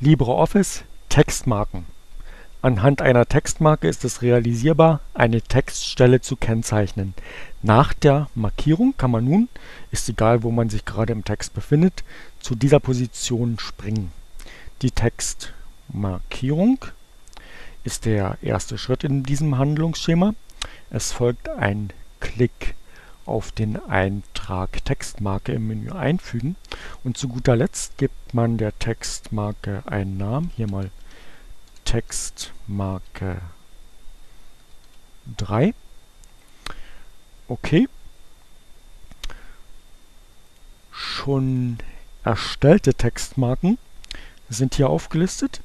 LibreOffice Textmarken Anhand einer Textmarke ist es realisierbar, eine Textstelle zu kennzeichnen. Nach der Markierung kann man nun (ist egal, wo man sich gerade im Text befindet) zu dieser Position springen. Die Textmarkierung ist der erste Schritt in diesem Handlungsschema. Es folgt ein Klick auf den Eintrag Textmarke im Menü einfügen und zu guter Letzt gibt man der Textmarke einen Namen, hier mal Textmarke 3. Okay. Schon erstellte Textmarken sind hier aufgelistet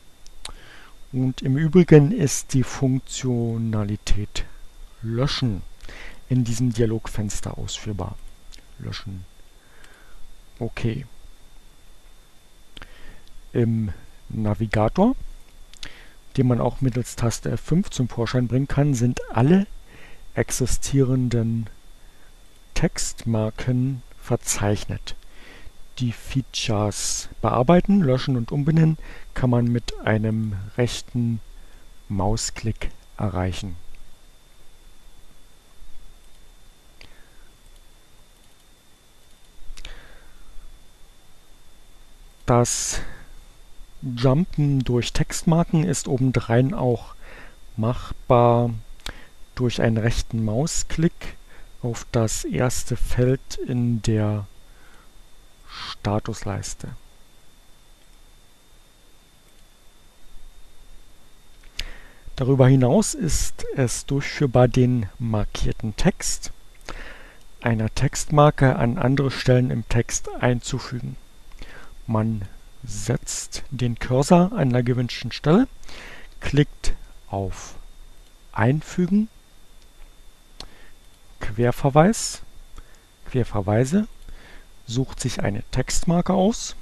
und im Übrigen ist die Funktionalität Löschen in diesem Dialogfenster ausführbar. Löschen. Okay. Im Navigator, den man auch mittels Taste F5 zum Vorschein bringen kann, sind alle existierenden Textmarken verzeichnet. Die Features bearbeiten, löschen und umbenennen kann man mit einem rechten Mausklick erreichen. Das Jumpen durch Textmarken ist obendrein auch machbar durch einen rechten Mausklick auf das erste Feld in der Statusleiste. Darüber hinaus ist es durchführbar, den markierten Text einer Textmarke an andere Stellen im Text einzufügen man setzt den Cursor an der gewünschten Stelle, klickt auf Einfügen, Querverweis, Querverweise, sucht sich eine Textmarke aus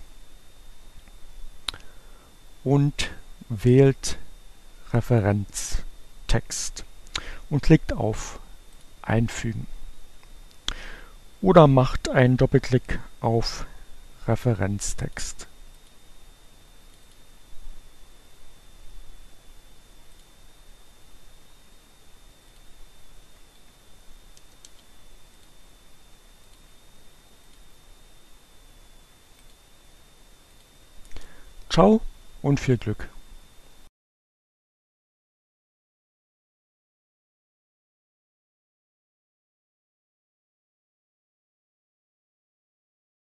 und wählt Referenztext und klickt auf Einfügen. Oder macht einen Doppelklick auf Referenztext Ciao und viel Glück!